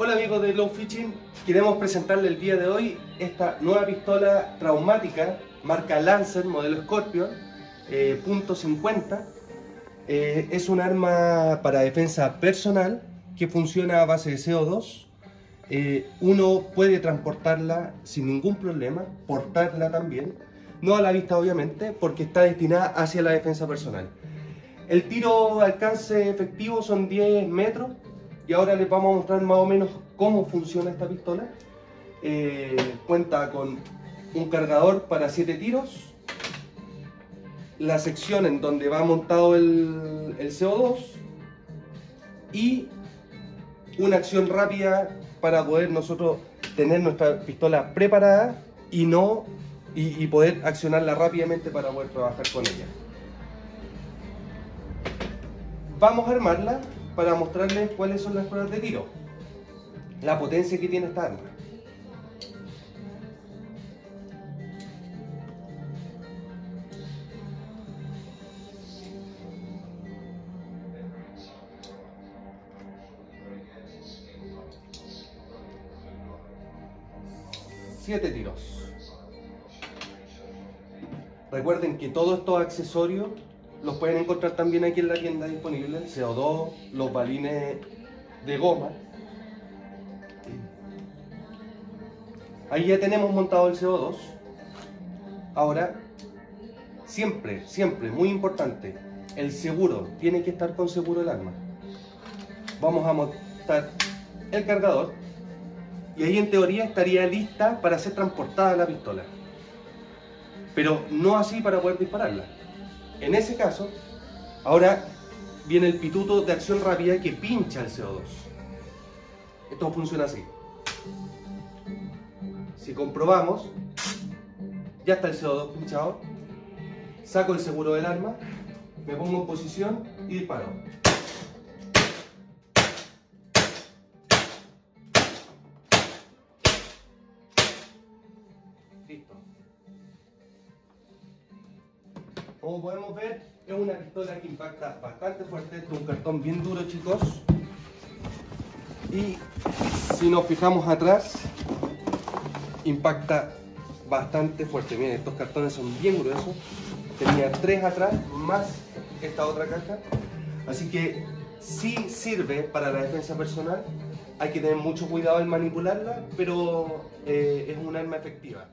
Hola amigos de Low Fishing, queremos presentarle el día de hoy esta nueva pistola traumática marca Lancer modelo Scorpion eh, .50 eh, es un arma para defensa personal que funciona a base de CO2 eh, uno puede transportarla sin ningún problema, portarla también. No a la vista obviamente porque está destinada hacia la defensa personal. El tiro alcance efectivo son 10 metros y ahora les vamos a mostrar más o menos cómo funciona esta pistola. Eh, cuenta con un cargador para 7 tiros, la sección en donde va montado el, el CO2 y una acción rápida para poder nosotros tener nuestra pistola preparada y no y poder accionarla rápidamente para poder trabajar con ella. Vamos a armarla para mostrarles cuáles son las pruebas de tiro, la potencia que tiene esta arma. Siete tiros. Recuerden que todos estos accesorios los pueden encontrar también aquí en la tienda disponible, CO2, los balines de goma. Ahí ya tenemos montado el CO2. Ahora, siempre, siempre, muy importante, el seguro, tiene que estar con seguro el arma. Vamos a montar el cargador y ahí en teoría estaría lista para ser transportada la pistola. Pero no así para poder dispararla. En ese caso, ahora viene el pituto de acción rápida que pincha el CO2. Esto funciona así. Si comprobamos, ya está el CO2 pinchado, saco el seguro del arma, me pongo en posición y disparo. Listo. Como podemos ver, es una pistola que impacta bastante fuerte. Este es un cartón bien duro, chicos. Y si nos fijamos atrás, impacta bastante fuerte. Miren, estos cartones son bien gruesos. Tenía tres atrás, más esta otra caja. Así que sí sirve para la defensa personal. Hay que tener mucho cuidado en manipularla, pero eh, es un arma efectiva.